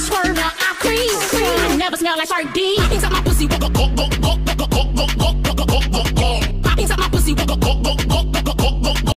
swerve, now I crease. I never smell like shark D. Inside my pussy, go, go, go,